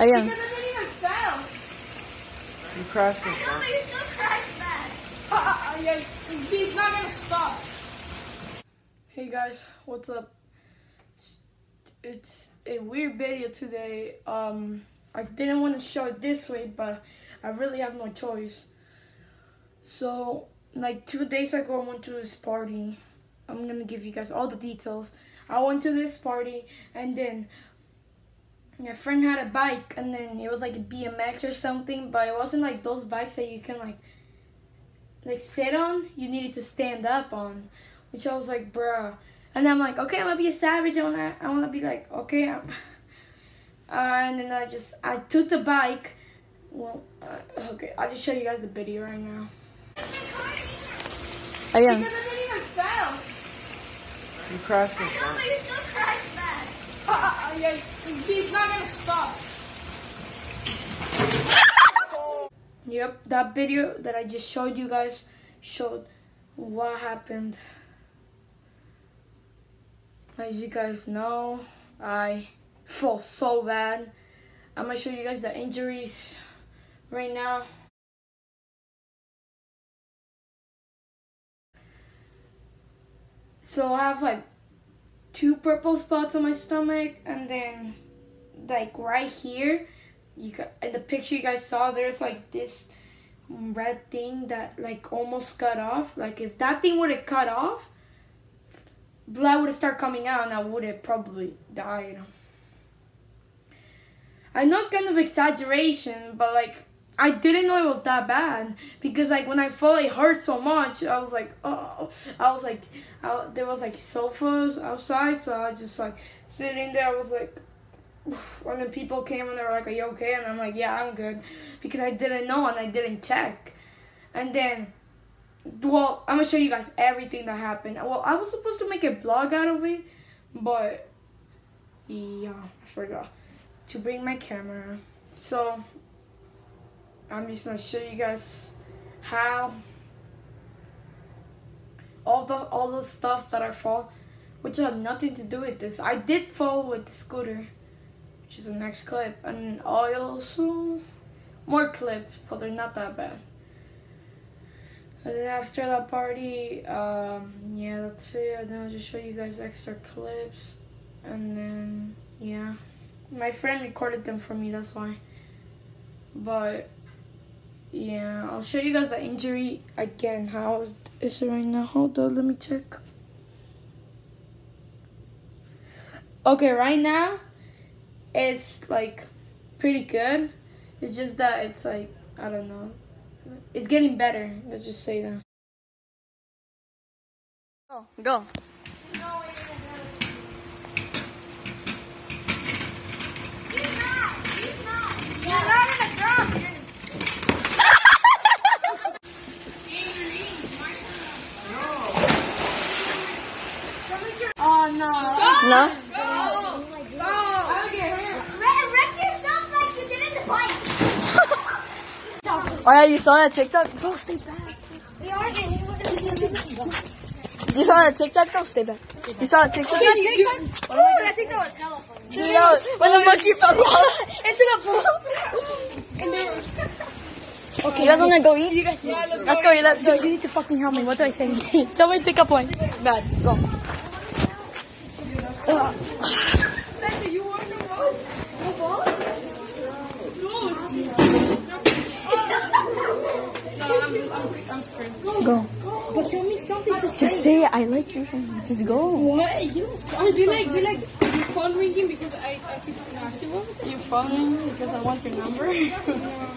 Ayan. Because I didn't even fail. You crashed it. No, you still crashed back. Uh, uh, uh, yeah, he's not gonna stop. Hey guys, what's up? It's, it's a weird video today. Um, I didn't want to show it this way, but I really have no choice. So, like two days ago, I went to this party. I'm gonna give you guys all the details. I went to this party, and then my friend had a bike, and then it was like a BMX or something, but it wasn't like those bikes that you can like like sit on. You needed to stand up on, which I was like, bruh. And I'm like, okay, I'm gonna be a savage. I wanna, I wanna be like, okay. I'm, uh, and then I just, I took the bike. Well, uh, okay, I'll just show you guys the video right now. Ayan. Because I didn't even fail. You crashed it. He's not gonna stop. Yep, that video that I just showed you guys showed what happened. As you guys know, I feel so bad. I'm gonna show you guys the injuries right now. So I have like two purple spots on my stomach and then like right here you got in the picture you guys saw there's like this red thing that like almost cut off. Like if that thing would have cut off blood would have started coming out and I would have probably died. I know it's kind of exaggeration but like I didn't know it was that bad because like when I felt it hurt so much, I was like, oh, I was like, I, there was like sofas outside, so I was just like sitting there. I was like, and then people came and they were like, "Are you okay?" And I'm like, "Yeah, I'm good," because I didn't know and I didn't check. And then, well, I'm gonna show you guys everything that happened. Well, I was supposed to make a vlog out of it, but yeah, I forgot to bring my camera. So I'm just gonna show you guys how all the all the stuff that I fall, which had nothing to do with this. I did fall with the scooter, which is the next clip, and I also more clips, but they're not that bad. And then after that party, um, yeah, that's it. And then I'll just show you guys extra clips, and then yeah, my friend recorded them for me. That's why. But yeah, I'll show you guys the injury again. How is it right now? Hold on, let me check. Okay, right now it's like pretty good. It's just that it's like I don't know. It's getting better. Let's just say that. Go. Go. No, He's not. He's not. You're not in a drum. Oh no. No? I would get hurt. Wreck yourself like you did in the bike. Oh yeah, you saw that TikTok? Bro, stay back. We are getting You saw that TikTok? Don't stay back. You saw that TikTok? Ooh, that TikTok was hella funny. You know, when the monkey fell into the pool. Okay, you guys wanna go eat? Yeah, let's go eat. Let's go. You need to fucking help me. What do I say? Tell me pick up one. Bad. Go. Go. But tell me something to say. Just say I like you. Just go. What? You don't be like, be like, your phone ringing because I, I keep asking what? Your phone ringing because I want your number?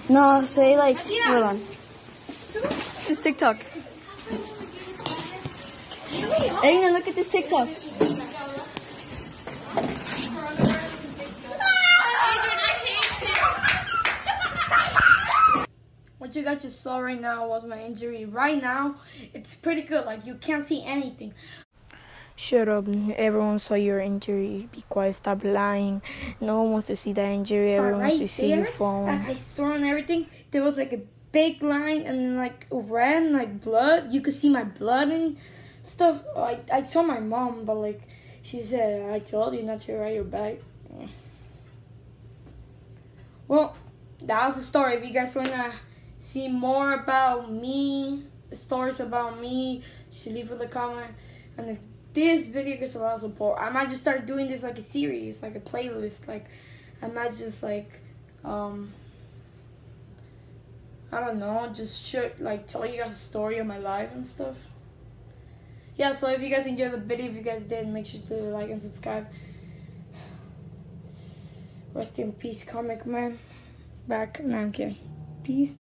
No, say like, hold on. This TikTok. Aina, look at this TikTok. What you guys just saw right now was my injury. Right now, it's pretty good. Like, you can't see anything. Shut up. Everyone saw your injury. Be quiet. Stop lying. No one wants to see that injury. Everyone wants right to see you there, fall. at I saw and everything. There was like a big line and like red like blood. You could see my blood and stuff. I, I saw my mom, but like she said, I told you not to ride your bike. Well, that was the story. If you guys wanna see more about me, stories about me, should leave in the comment. And if this video gets a lot of support, I might just start doing this like a series, like a playlist. Like I might just like um I don't know, just show, like tell you guys a story of my life and stuff. Yeah, so if you guys enjoyed the video, if you guys did, make sure to like and subscribe. Rest in peace, comic man. Back, no, I'm kidding. Peace.